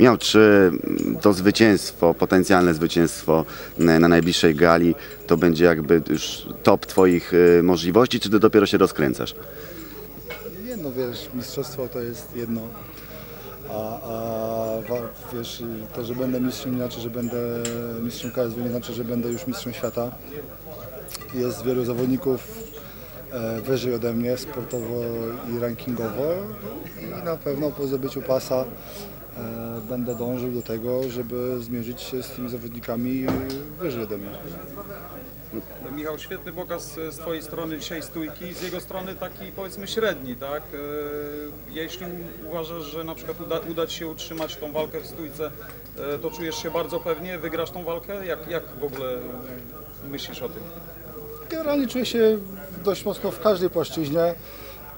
Michał, czy to zwycięstwo, potencjalne zwycięstwo na na najbliższej gali to będzie jakby już top Twoich y, możliwości, czy Ty dopiero się rozkręcasz? Nie no wiesz, mistrzostwo to jest jedno, a, a wiesz, to, że będę mistrzem nie znaczy, że będę mistrzem KSW, nie znaczy, że będę już mistrzem świata. Jest wielu zawodników e, wyżej ode mnie sportowo i rankingowo i na pewno po zdobyciu pasa e, będę dążył do tego, żeby zmierzyć się z tymi zawodnikami wyżej ode mnie. Michał, świetny pokaz z Twojej strony dzisiaj stójki, z jego strony taki powiedzmy średni, tak? E, Jeśli uważasz, że na przykład uda, uda Ci się utrzymać tą walkę w stójce, e, to czujesz się bardzo pewnie, wygrasz tą walkę? Jak, jak w ogóle myślisz o tym? Generalnie czuję się dość mocno w każdej płaszczyźnie.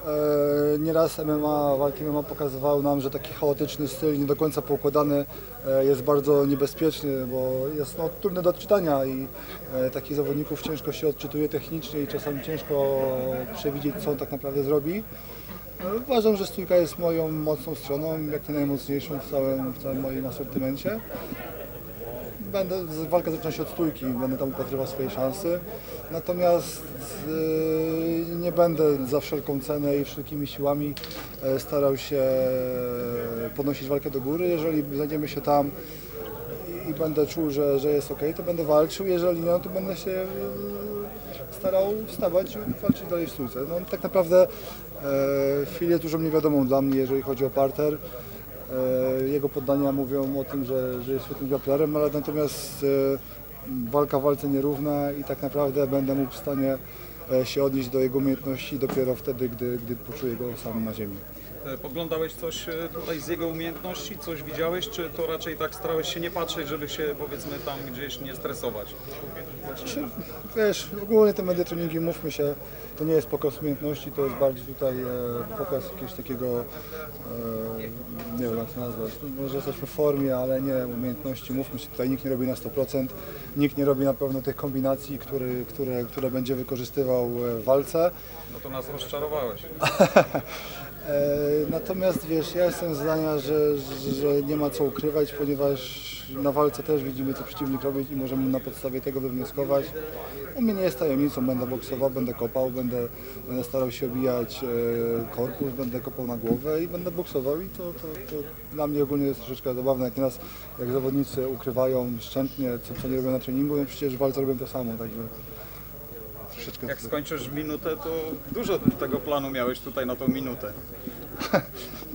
E, Nieraz MMA, walki MMA pokazywały nam, że taki chaotyczny styl, nie do końca poukładany e, jest bardzo niebezpieczny, bo jest no, trudny do odczytania i e, takich zawodników ciężko się odczytuje technicznie i czasami ciężko przewidzieć, co on tak naprawdę zrobi. Uważam, że stójka jest moją mocną stroną, jak nie najmocniejszą w całym, w całym moim asortymencie. Będę, walka zaczyna się od stójki, będę tam upatrywał swojej szansy. Natomiast yy, nie będę za wszelką cenę i wszelkimi siłami e, starał się podnosić walkę do góry. Jeżeli znajdziemy się tam i, będę czuł, że, że jest ok, to będę walczył. Jeżeli nie, no to będę się yy, starał wstawać i walczyć dalej w stójce. No, tak naprawdę e, jest dużo niewiadomą dla mnie, jeżeli chodzi o parter. E, Jego poddania mówią o tym, że, że jest świetnym grapplerem, ale natomiast e, walka walce nierówna i tak naprawdę będę mógł w stanie e, się odnieść do jego umiejętności dopiero wtedy, gdy, gdy poczuję go sam na ziemi. E, Podglądałeś coś e, tutaj z jego umiejętności, coś widziałeś, czy to raczej tak starałeś się nie patrzeć, żeby się powiedzmy tam gdzieś nie stresować? Czy, wiesz, ogólnie te media treningi, mówmy się, to nie jest pokaz umiejętności, to jest bardziej tutaj e, pokaz jakiegoś takiego, nie wiem jak to nazwać, no, może jesteśmy w formie, ale nie umiejętności, mówmy się, tutaj nikt nie robi na 100%, nikt nie robi na pewno tych kombinacji, który, które, które będzie wykorzystywał w walce. No to nas rozczarowałeś. E, Natomiast wiesz, ja jestem zdania, że, że nie ma co ukrywać, ponieważ na walce też widzimy, co przeciwnik robi i możemy na podstawie tego wywnioskować. U mnie nie jest tajemnicą, będę boksował, będę kopał, będę, będę starał się obijać e, korpus, będę kopał na głowę i będę boksował i to, to, to dla mnie ogólnie jest troszeczkę zabawne, jak nieraz jak zawodnicy ukrywają szczętnie, co, co nie robią na treningu, no przecież w walce robią to samo, także troszeczkę... Jak skończysz minutę, to dużo tego planu miałeś tutaj na tą minutę.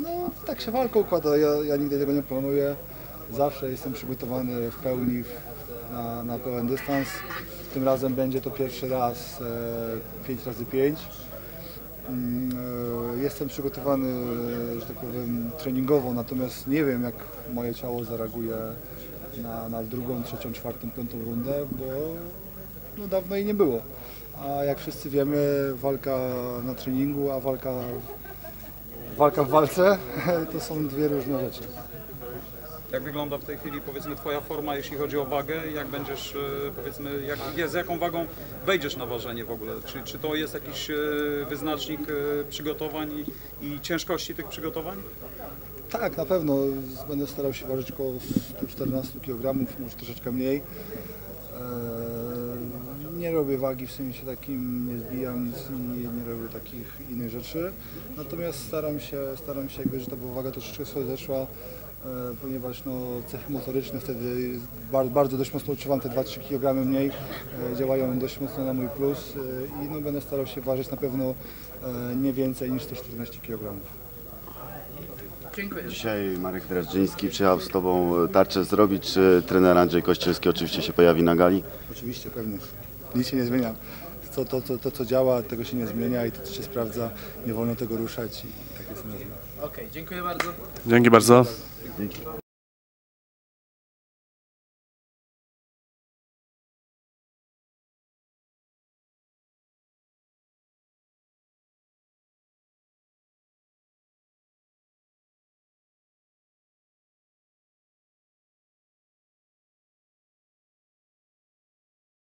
No, tak się walka układa. Ja, ja nigdy tego nie planuję. Zawsze jestem przygotowany w pełni na, na pełen dystans. Tym razem będzie to pierwszy raz e, 5 razy 5 Mm, e, Jestem przygotowany, że tak powiem, treningowo, natomiast nie wiem, jak moje ciało zareaguje na, na drugą, trzecią, czwartą, piątą rundę, bo no, dawno jej nie było. A jak wszyscy wiemy, walka na treningu, a walka walka w walce to są dwie różne rzeczy. Jak wygląda w tej chwili powiedzmy Twoja forma, jeśli chodzi o wagę? Jak będziesz e, powiedzmy, jak, z jaką wagą wejdziesz na ważenie w ogóle? Czy, czy to jest jakiś e, wyznacznik e, przygotowań i, i ciężkości tych przygotowań? Tak, na pewno będę starał się ważyć około 114 kg, może troszeczkę mniej. Eee, Nie robię wagi w sensie takim, nie zbijam nic i nie robię takich innych rzeczy. Natomiast staram się, staram się jakby, że ta waga troszeczkę sobie zeszła, e, ponieważ no, cechy motoryczne wtedy bardzo, bardzo dość mocno odczuwam te 2-3 kg mniej, e, działają dość mocno na mój plus e, i no, będę starał się ważyć na pewno e, nie więcej niż 114 kg. Dziękuję. Dzisiaj Marek Drażdżyński przyjechał z Tobą tarczę zrobić, czy trener Andrzej Kościelski oczywiście się pojawi na gali? Oczywiście, pewnie. Nic się nie zmienia. To, to, to, to co działa, tego się nie zmienia i to, co się sprawdza, nie wolno tego ruszać i tak jest nazwa. Okej, dziękuję bardzo. Dzięki bardzo. Dzięki.